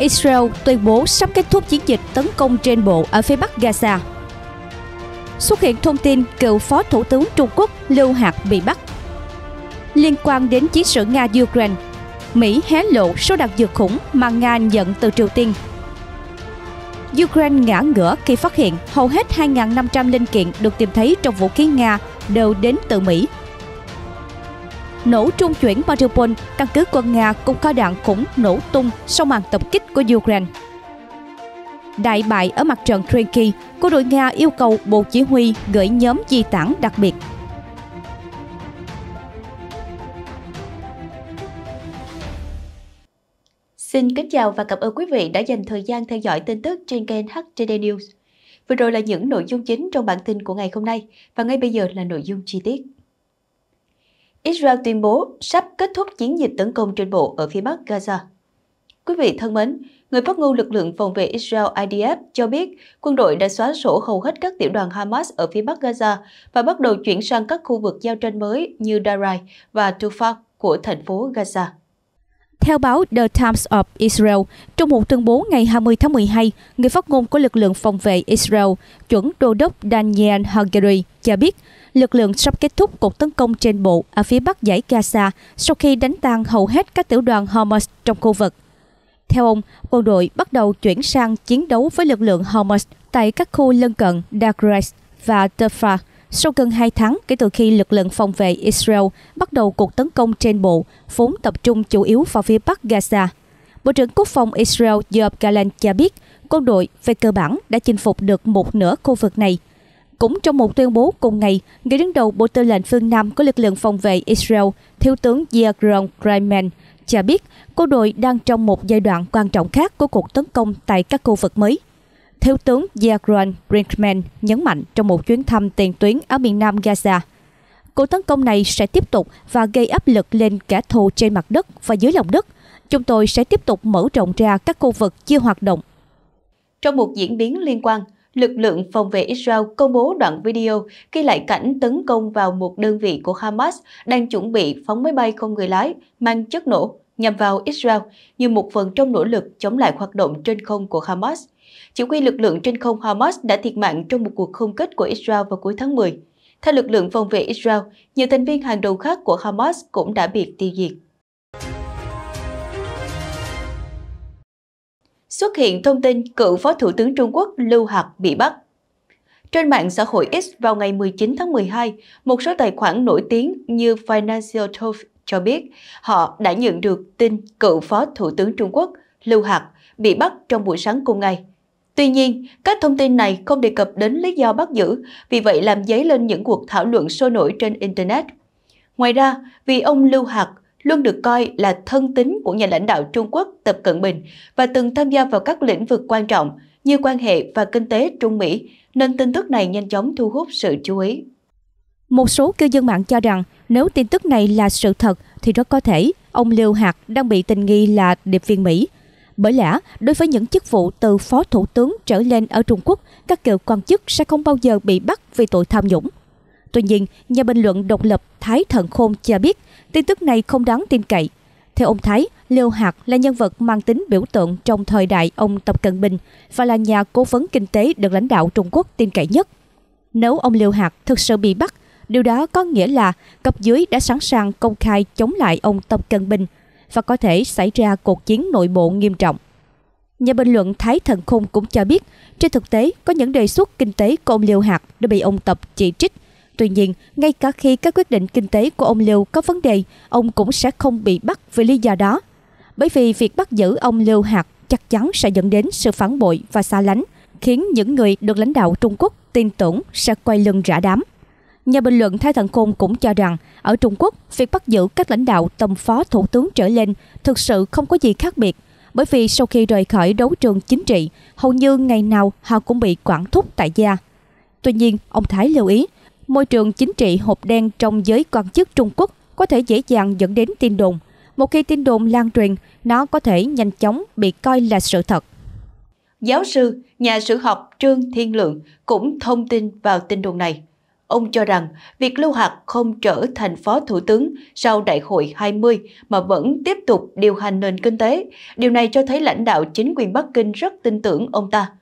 Israel tuyên bố sắp kết thúc chiến dịch tấn công trên bộ ở phía bắc Gaza. Xuất hiện thông tin cựu Phó Thủ tướng Trung Quốc Lưu Hạc bị bắt. Liên quan đến chiến sự Nga-Ukraine, Mỹ hé lộ số đạn dược khủng mà Nga nhận từ Triều Tiên. Ukraine ngã ngửa khi phát hiện hầu hết 2.500 linh kiện được tìm thấy trong vũ khí Nga đều đến từ Mỹ. Nổ trung chuyển Mariupol, căn cứ quân Nga cùng kho đạn khủng nổ tung sau màn tập kích của Ukraine. Đại bại ở mặt trận Krenki, quân đội Nga yêu cầu Bộ Chỉ huy gửi nhóm di tản đặc biệt Xin kính chào và cảm ơn quý vị đã dành thời gian theo dõi tin tức trên kênh HTD News. Vừa rồi là những nội dung chính trong bản tin của ngày hôm nay và ngay bây giờ là nội dung chi tiết. Israel tuyên bố sắp kết thúc chiến dịch tấn công trên bộ ở phía bắc Gaza. Quý vị thân mến, người phát ngôn lực lượng phòng vệ Israel IDF cho biết quân đội đã xóa sổ hầu hết các tiểu đoàn Hamas ở phía bắc Gaza và bắt đầu chuyển sang các khu vực giao tranh mới như Darai và Tufaq của thành phố Gaza. Theo báo The Times of Israel, trong một tuyên bố ngày 20 tháng 12, người phát ngôn của lực lượng phòng vệ Israel, chuẩn đô đốc Daniel Hagari, cho biết lực lượng sắp kết thúc cuộc tấn công trên bộ ở phía bắc dãy Gaza sau khi đánh tan hầu hết các tiểu đoàn Hamas trong khu vực. Theo ông, quân đội bắt đầu chuyển sang chiến đấu với lực lượng Hamas tại các khu lân cận Dagres và Tafra sau gần 2 tháng kể từ khi lực lượng phòng vệ Israel bắt đầu cuộc tấn công trên bộ, vốn tập trung chủ yếu vào phía bắc Gaza. Bộ trưởng Quốc phòng Israel Yoav Gallant cho biết quân đội về cơ bản đã chinh phục được một nửa khu vực này. Cũng trong một tuyên bố cùng ngày, người đứng đầu Bộ Tư lệnh phương Nam của lực lượng phòng vệ Israel, Thiếu tướng Yagron Griman, cho biết quân đội đang trong một giai đoạn quan trọng khác của cuộc tấn công tại các khu vực mới. Thiếu tướng Yagron Brinkman nhấn mạnh trong một chuyến thăm tiền tuyến ở miền nam Gaza. Cuộc tấn công này sẽ tiếp tục và gây áp lực lên kẻ thù trên mặt đất và dưới lòng đất. Chúng tôi sẽ tiếp tục mở rộng ra các khu vực chưa hoạt động. Trong một diễn biến liên quan, lực lượng phòng vệ Israel công bố đoạn video ghi lại cảnh tấn công vào một đơn vị của Hamas đang chuẩn bị phóng máy bay không người lái mang chất nổ nhằm vào Israel như một phần trong nỗ lực chống lại hoạt động trên không của Hamas. Chỉ huy lực lượng trên không Hamas đã thiệt mạng trong một cuộc không kích của Israel vào cuối tháng 10. Theo lực lượng phòng vệ Israel, nhiều thành viên hàng đầu khác của Hamas cũng đã bị tiêu diệt. Xuất hiện thông tin cựu Phó Thủ tướng Trung Quốc Lưu Hạc bị bắt. Trên mạng xã hội X vào ngày 19 tháng 12, một số tài khoản nổi tiếng như Financial Times cho biết họ đã nhận được tin cựu Phó Thủ tướng Trung Quốc Lưu Hạc bị bắt trong buổi sáng cùng ngày. Tuy nhiên, các thông tin này không đề cập đến lý do bắt giữ, vì vậy làm dấy lên những cuộc thảo luận sôi nổi trên Internet. Ngoài ra, vì ông Lưu Hạc luôn được coi là thân tín của nhà lãnh đạo Trung Quốc Tập Cận Bình và từng tham gia vào các lĩnh vực quan trọng như quan hệ và kinh tế Trung Mỹ, nên tin tức này nhanh chóng thu hút sự chú ý. Một số cư dân mạng cho rằng nếu tin tức này là sự thật thì rất có thể ông Lưu Hạc đang bị tình nghi là điệp viên Mỹ bởi lẽ, đối với những chức vụ từ phó thủ tướng trở lên ở Trung Quốc, các cựu quan chức sẽ không bao giờ bị bắt vì tội tham nhũng. Tuy nhiên, nhà bình luận độc lập Thái Thần Khôn cho biết tin tức này không đáng tin cậy. Theo ông Thái, Liêu Hạc là nhân vật mang tính biểu tượng trong thời đại ông Tập Cận Bình và là nhà cố vấn kinh tế được lãnh đạo Trung Quốc tin cậy nhất. Nếu ông Liêu Hạc thực sự bị bắt, điều đó có nghĩa là cấp dưới đã sẵn sàng công khai chống lại ông Tập Cận Bình và có thể xảy ra cuộc chiến nội bộ nghiêm trọng. Nhà bình luận Thái Thần Khôn cũng cho biết, trên thực tế có những đề xuất kinh tế của ông Liêu Hạc đã bị ông Tập chỉ trích. Tuy nhiên, ngay cả khi các quyết định kinh tế của ông Lưu có vấn đề, ông cũng sẽ không bị bắt vì lý do đó. Bởi vì việc bắt giữ ông Lưu Hạc chắc chắn sẽ dẫn đến sự phản bội và xa lánh, khiến những người được lãnh đạo Trung Quốc tin tưởng sẽ quay lưng rã đám. Nhà bình luận Thái Thần Khôn cũng cho rằng, ở Trung Quốc, việc bắt giữ các lãnh đạo tầm phó thủ tướng trở lên thực sự không có gì khác biệt, bởi vì sau khi rời khỏi đấu trường chính trị, hầu như ngày nào họ cũng bị quản thúc tại gia. Tuy nhiên, ông Thái lưu ý, môi trường chính trị hộp đen trong giới quan chức Trung Quốc có thể dễ dàng dẫn đến tin đồn. Một khi tin đồn lan truyền, nó có thể nhanh chóng bị coi là sự thật. Giáo sư, nhà sử học Trương Thiên Lượng cũng thông tin vào tin đồn này. ông cho rằng việc Lưu Hạc không trở thành phó thủ tướng sau đại hội 20 mà vẫn tiếp tục điều hành nền kinh tế. Điều này cho thấy lãnh đạo chính quyền Bắc Kinh rất tin tưởng ông ta.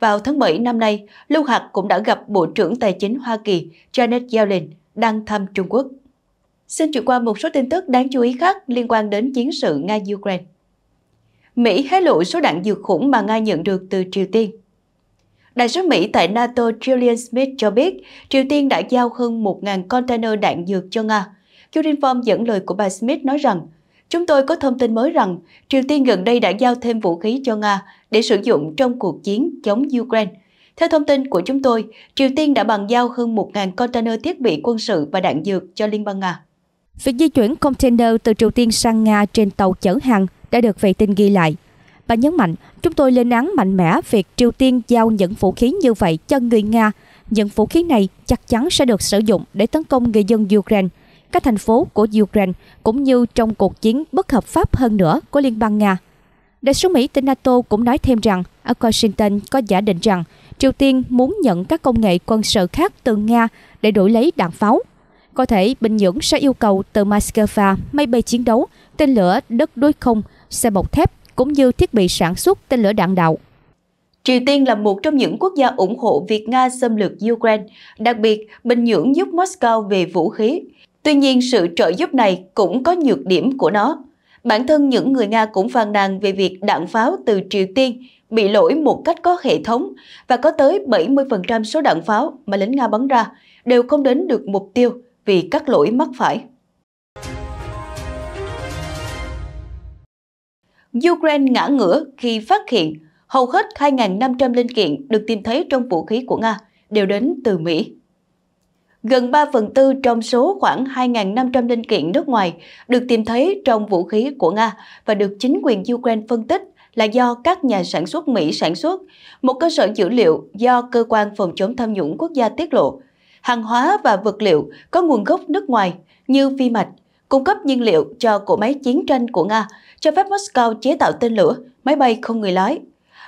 Vào tháng 7 năm nay, Lưu Hạc cũng đã gặp Bộ trưởng Tài chính Hoa Kỳ Janet Yellen đang thăm Trung Quốc. Xin chuyển qua một số tin tức đáng chú ý khác liên quan đến chiến sự Nga-Ukraine. Mỹ hé lộ số đạn dược khủng mà Nga nhận được từ Triều Tiên. Đại sứ Mỹ tại NATO Julian Smith cho biết Triều Tiên đã giao hơn 1.000 container đạn dược cho Nga. Urinform dẫn lời của bà Smith nói rằng Chúng tôi có thông tin mới rằng Triều Tiên gần đây đã giao thêm vũ khí cho Nga để sử dụng trong cuộc chiến chống Ukraine. Theo thông tin của chúng tôi, Triều Tiên đã bàn giao hơn 1.000 container thiết bị quân sự và đạn dược cho Liên bang Nga. Việc di chuyển container từ Triều Tiên sang Nga trên tàu chở hàng đã được vệ tinh ghi lại. Bà nhấn mạnh, chúng tôi lên án mạnh mẽ việc Triều Tiên giao những vũ khí như vậy cho người Nga. Những vũ khí này chắc chắn sẽ được sử dụng để tấn công người dân Ukraine, các thành phố của Ukraine, cũng như trong cuộc chiến bất hợp pháp hơn nữa của Liên bang Nga. Đại sứ Mỹ tại NATO cũng nói thêm rằng ở Washington có giả định rằng Triều Tiên muốn nhận các công nghệ quân sự khác từ Nga để đổi lấy đạn pháo. Có thể Bình Nhưỡng sẽ yêu cầu từ Moscow máy bay chiến đấu, tên lửa đất đối không, xe bọc thép cũng như thiết bị sản xuất tên lửa đạn đạo. Triều Tiên là một trong những quốc gia ủng hộ việc Nga xâm lược Ukraine, đặc biệt Bình Nhưỡng giúp Moscow về vũ khí. Tuy nhiên, sự trợ giúp này cũng có nhược điểm của nó. Bản thân những người Nga cũng phàn nàn về việc đạn pháo từ Triều Tiên bị lỗi một cách có hệ thống và có tới 70% số đạn pháo mà lính Nga bắn ra đều không đến được mục tiêu vì các lỗi mắc phải. Ukraine ngã ngửa khi phát hiện hầu hết 2.500 linh kiện được tìm thấy trong vũ khí của Nga đều đến từ Mỹ. Gần 3 phần tư trong số khoảng 2.500 linh kiện nước ngoài được tìm thấy trong vũ khí của Nga và được chính quyền Ukraine phân tích là do các nhà sản xuất Mỹ sản xuất, một cơ sở dữ liệu do Cơ quan Phòng chống tham nhũng quốc gia tiết lộ. Hàng hóa và vật liệu có nguồn gốc nước ngoài như phi mạch, cung cấp nhiên liệu cho cỗ máy chiến tranh của Nga, cho phép Moscow chế tạo tên lửa, máy bay không người lái.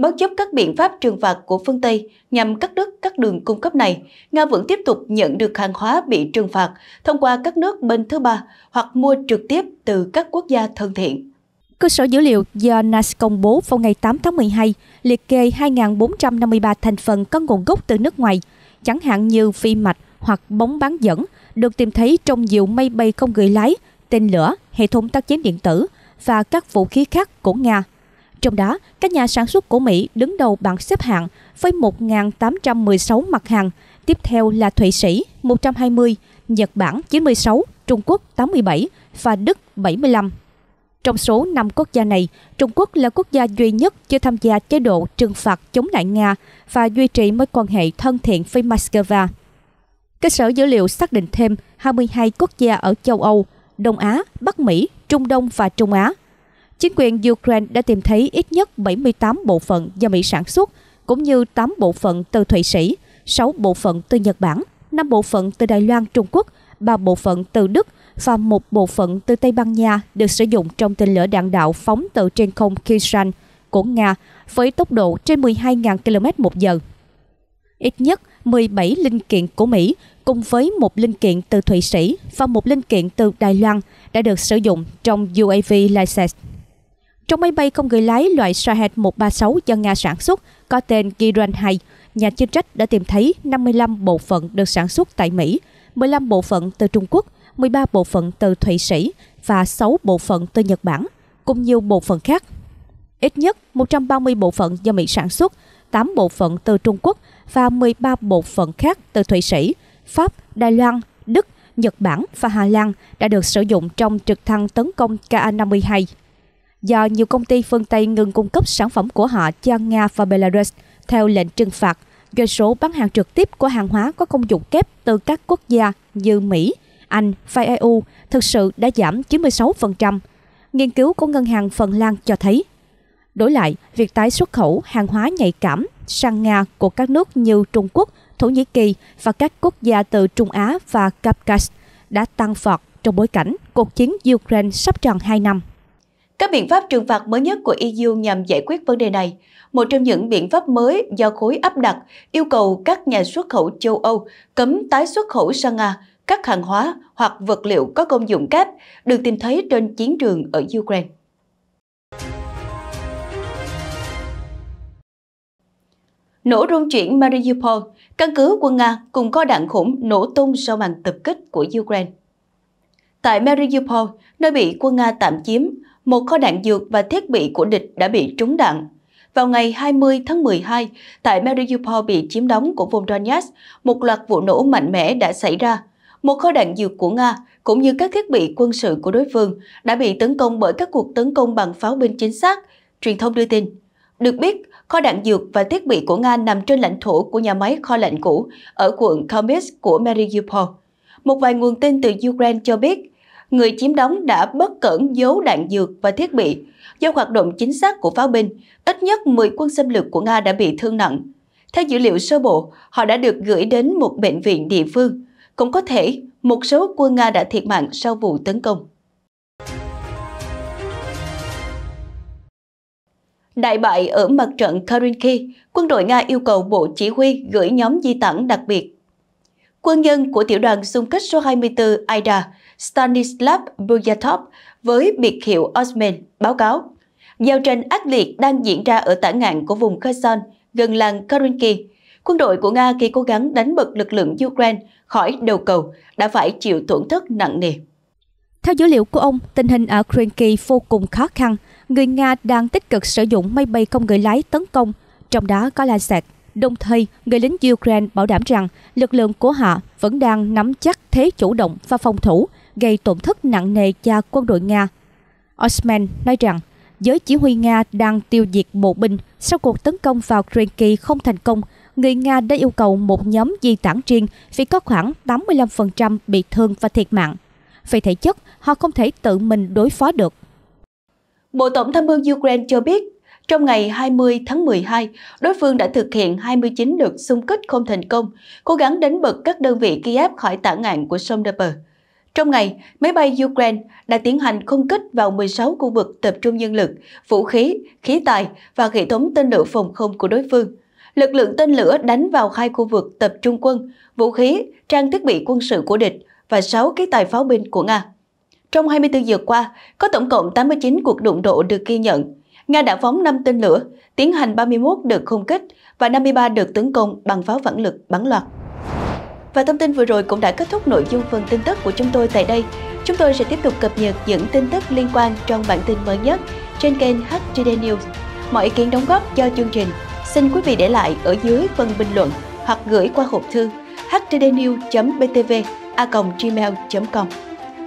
Bất chấp các biện pháp trừng phạt của phương Tây nhằm cắt đứt các đường cung cấp này, Nga vẫn tiếp tục nhận được hàng hóa bị trừng phạt thông qua các nước bên thứ ba hoặc mua trực tiếp từ các quốc gia thân thiện. Cơ sở dữ liệu do NAS công bố vào ngày 8 tháng 12 liệt kê 2.453 thành phần có nguồn gốc từ nước ngoài, chẳng hạn như phi mạch hoặc bóng bán dẫn, được tìm thấy trong nhiều máy bay không người lái, tên lửa, hệ thống tác chiến điện tử và các vũ khí khác của Nga. Trong đó, các nhà sản xuất của Mỹ đứng đầu bảng xếp hạng với 1.816 mặt hàng, tiếp theo là Thụy Sĩ 120, Nhật Bản 96, Trung Quốc 87 và Đức 75. Trong số 5 quốc gia này, Trung Quốc là quốc gia duy nhất chưa tham gia chế độ trừng phạt chống lại Nga và duy trì mối quan hệ thân thiện với Moscow. Cơ sở dữ liệu xác định thêm 22 quốc gia ở châu Âu, Đông Á, Bắc Mỹ, Trung Đông và Trung Á. Chính quyền Ukraine đã tìm thấy ít nhất 78 bộ phận do Mỹ sản xuất, cũng như 8 bộ phận từ Thụy Sĩ, 6 bộ phận từ Nhật Bản, 5 bộ phận từ Đài Loan, Trung Quốc, 3 bộ phận từ Đức và một bộ phận từ Tây Ban Nha được sử dụng trong tên lửa đạn đạo phóng từ trên không Kishan của Nga với tốc độ trên 12.000 km một giờ. Ít nhất 17 linh kiện của Mỹ cùng với một linh kiện từ Thụy Sĩ và một linh kiện từ Đài Loan đã được sử dụng trong UAV license. Trong máy bay không người lái loại Shahed 136 do Nga sản xuất có tên Kiran 2, nhà chức trách đã tìm thấy 55 bộ phận được sản xuất tại Mỹ, 15 bộ phận từ Trung Quốc, 13 bộ phận từ Thụy Sĩ và 6 bộ phận từ Nhật Bản, cùng nhiều bộ phận khác. Ít nhất 130 bộ phận do Mỹ sản xuất, 8 bộ phận từ Trung Quốc và 13 bộ phận khác từ Thụy Sĩ, Pháp, Đài Loan, Đức, Nhật Bản và Hà Lan đã được sử dụng trong trực thăng tấn công KA-52. Do nhiều công ty phương Tây ngừng cung cấp sản phẩm của họ cho Nga và Belarus theo lệnh trừng phạt, doanh số bán hàng trực tiếp của hàng hóa có công dụng kép từ các quốc gia như Mỹ, Anh và EU thực sự đã giảm 96%. Nghiên cứu của Ngân hàng Phần Lan cho thấy. Đổi lại, việc tái xuất khẩu hàng hóa nhạy cảm sang Nga của các nước như Trung Quốc, Thổ Nhĩ Kỳ và các quốc gia từ Trung Á và Caucasus đã tăng vọt trong bối cảnh cuộc chiến Ukraine sắp tròn 2 năm. Các biện pháp trừng phạt mới nhất của EU nhằm giải quyết vấn đề này. Một trong những biện pháp mới do khối áp đặt yêu cầu các nhà xuất khẩu châu Âu cấm tái xuất khẩu sang Nga các hàng hóa hoặc vật liệu có công dụng kép được tìm thấy trên chiến trường ở Ukraine. Nổ rung chuyển Mariupol, căn cứ quân Nga cùng có đạn khủng nổ tung sau màn tập kích của Ukraine. Tại Mariupol, nơi bị quân Nga tạm chiếm, một kho đạn dược và thiết bị của địch đã bị trúng đạn. Vào ngày 20 tháng 12, tại Mariupol bị chiếm đóng của vùng Donetsk, một loạt vụ nổ mạnh mẽ đã xảy ra. Một kho đạn dược của Nga cũng như các thiết bị quân sự của đối phương đã bị tấn công bởi các cuộc tấn công bằng pháo binh chính xác, truyền thông đưa tin. Được biết, kho đạn dược và thiết bị của Nga nằm trên lãnh thổ của nhà máy kho lạnh cũ ở quận Kamisk của Mariupol. Một vài nguồn tin từ Ukraine cho biết người chiếm đóng đã bất cẩn giấu đạn dược và thiết bị. Do hoạt động chính xác của pháo binh, ít nhất 10 quân xâm lược của Nga đã bị thương nặng. Theo dữ liệu sơ bộ, họ đã được gửi đến một bệnh viện địa phương. Cũng có thể một số quân Nga đã thiệt mạng sau vụ tấn công. Đại bại ở mặt trận Karinki, quân đội Nga yêu cầu Bộ Chỉ huy gửi nhóm di tản đặc biệt. Quân nhân của tiểu đoàn xung kích số 24 Aida Stanislav Buryatov với biệt hiệu Osman báo cáo. Giao tranh ác liệt đang diễn ra ở tả ngạn của vùng Kherson, gần làng Karinki. Quân đội của Nga khi cố gắng đánh bật lực lượng Ukraine khỏi đầu cầu đã phải chịu tổn thất nặng nề. Theo dữ liệu của ông, tình hình ở Krenki vô cùng khó khăn. Người Nga đang tích cực sử dụng máy bay không người lái tấn công, trong đó có laser. Đồng thời, người lính Ukraine bảo đảm rằng lực lượng của họ vẫn đang nắm chắc thế chủ động và phòng thủ, gây tổn thất nặng nề cho quân đội Nga. Osman nói rằng giới chỉ huy Nga đang tiêu diệt bộ binh sau cuộc tấn công vào Krenki không thành công. Người Nga đã yêu cầu một nhóm di tản riêng vì có khoảng 85% bị thương và thiệt mạng. Về thể chất, họ không thể tự mình đối phó được. Bộ Tổng tham mưu Ukraine cho biết, trong ngày 20 tháng 12, đối phương đã thực hiện 29 lượt xung kích không thành công, cố gắng đánh bật các đơn vị Kiev khỏi tả ngạn của sông Dnieper. Trong ngày, máy bay Ukraine đã tiến hành không kích vào 16 khu vực tập trung nhân lực, vũ khí, khí tài và hệ thống tên lửa phòng không của đối phương. Lực lượng tên lửa đánh vào hai khu vực tập trung quân, vũ khí, trang thiết bị quân sự của địch và 6 cái tài pháo binh của Nga. Trong 24 giờ qua, có tổng cộng 89 cuộc đụng độ được ghi nhận. Nga đã phóng 5 tên lửa, tiến hành 31 đợt không kích và 53 đợt tấn công bằng pháo phản lực bắn loạt. Và thông tin vừa rồi cũng đã kết thúc nội dung phần tin tức của chúng tôi tại đây. Chúng tôi sẽ tiếp tục cập nhật những tin tức liên quan trong bản tin mới nhất trên kênh HTD News. Mọi ý kiến đóng góp cho chương trình, xin quý vị để lại ở dưới phần bình luận hoặc gửi qua hộp thư htdnews.btv.gmail.com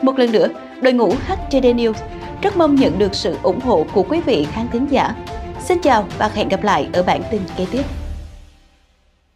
Một lần nữa, đội ngũ HTD News rất mong nhận được sự ủng hộ của quý vị khán thính giả. Xin chào và hẹn gặp lại ở bản tin kế tiếp.